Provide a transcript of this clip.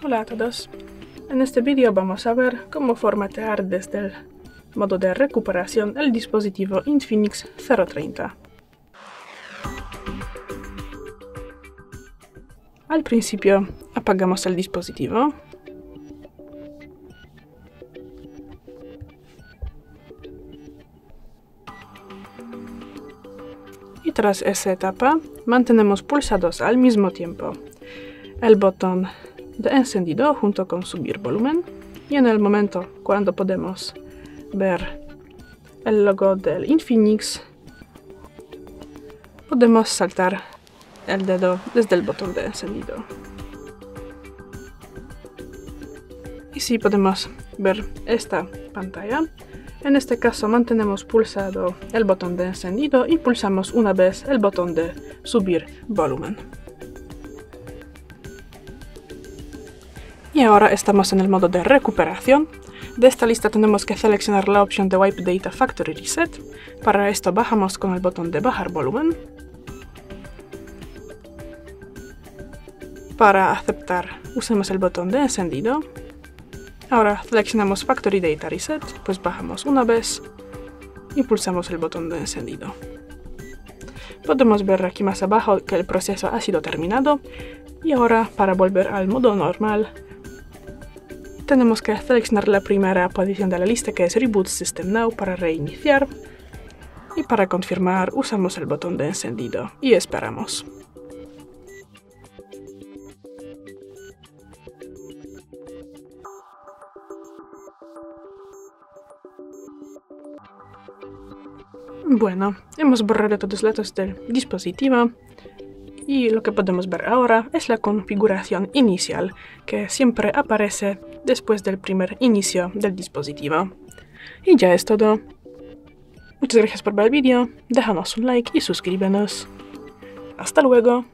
Hola a todos. En este vídeo vamos a ver cómo formatear desde el modo de recuperación el dispositivo Infinix 030. Al principio apagamos el dispositivo. Y tras esa etapa mantenemos pulsados al mismo tiempo el botón de encendido junto con subir volumen y en el momento cuando podemos ver el logo del Infinix podemos saltar el dedo desde el botón de encendido. Y si podemos ver esta pantalla, en este caso mantenemos pulsado el botón de encendido y pulsamos una vez el botón de subir volumen. Y ahora estamos en el modo de recuperación. De esta lista tenemos que seleccionar la opción de Wipe Data Factory Reset. Para esto bajamos con el botón de bajar volumen. Para aceptar usemos el botón de encendido. Ahora seleccionamos Factory Data Reset, pues bajamos una vez y pulsamos el botón de encendido. Podemos ver aquí más abajo que el proceso ha sido terminado y ahora para volver al modo normal tenemos que seleccionar la primera posición de la lista que es Reboot System Now para reiniciar. Y para confirmar usamos el botón de encendido y esperamos. Bueno, hemos borrado todos los datos del dispositivo y lo que podemos ver ahora es la configuración inicial que siempre aparece después del primer inicio del dispositivo. Y ya es todo. Muchas gracias por ver el vídeo, déjanos un like y suscríbenos. Hasta luego.